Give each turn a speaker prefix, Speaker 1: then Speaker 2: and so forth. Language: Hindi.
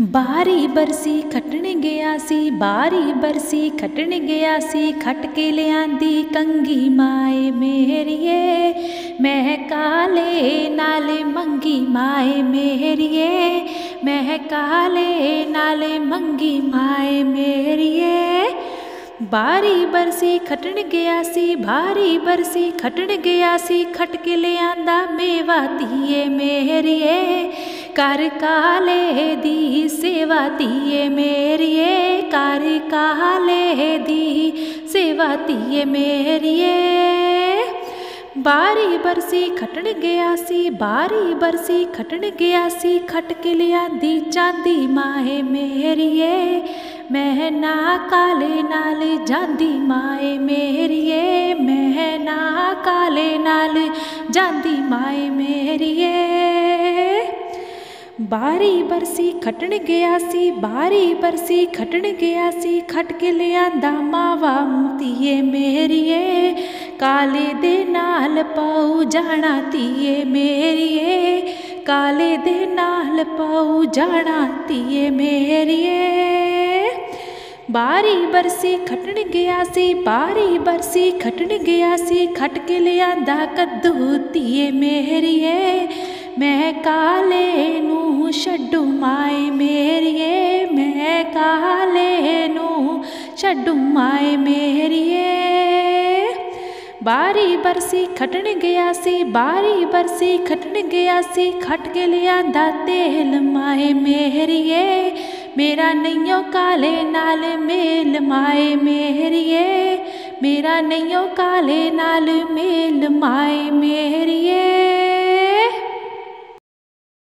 Speaker 1: बारी बरसी खटन गया सी, बारी बरसी खटन गया सी खट लिया कंगी माए मेरिए मैं काले नाले मंगी माए मेरिए मैं काले नाले मंगी माए मेरिए बारी बरसी खटन गया सी भारी बरसी खटन गया सी, खटके आंदा मेवा धीए मेरिए कर काले दी सेवा दिए मेरिए कर काले दी सेवा दिए मेरिए बारी बरसी खटन गया सी, बारी बरसी खटन गया सी खट के लिया दी चांदी माए मेरिए मैं ना काले नाल जांदी माए मेरिए मैं ना काले नाल जांदी माए मेरिए ਬਾਰੀ ਬਰਸੀ ਖਟਣ ਗਿਆ ਸੀ, ਬਾਰੀ ਬਰਸੀ ਖਟਣ ਗਿਆ ਸੀ, ਖਟ ਕੇ ਲਿਆਂਦਾ ਮਾਵਾ ਮੁਤੀਏ ਮੇਰੀਏ। ਕਾਲੇ ਦੇ ਨਾਲ ਪਾਉ ਜਾਣਾ ਧੀਏ ਮੇਰੀਏ। ਕਾਲੇ ਦੇ ਨਾਲ ਪਾਉ ਜਾਣਾ ਧੀਏ ਮੇਰੀਏ। ਬਾਰੀ ਬਰਸੀ ਖਟਣ ਗਿਆ ਸੀ, ਬਾਰੀ ਬਰਸੀ ਖਟਣ ਗਿਆ ਸੀ, ਖਟ ਕੇ ਲਿਆਂਦਾ ਕੱਦੂ ਧੀਏ ਮੇਰੀਏ। ਮੈਂ ਕਾਲੇ ਨੂੰ माए मेहरिए। बारी बरसी खटन गया सी, बारी बरसी खटन गया सी, खट के लिया दाते हिलमाए मेहरिए। मेरा नैयो काले नाल मेल माए मेहरिए। मेरा नैयो काले नाल मेल माए मेहरिए।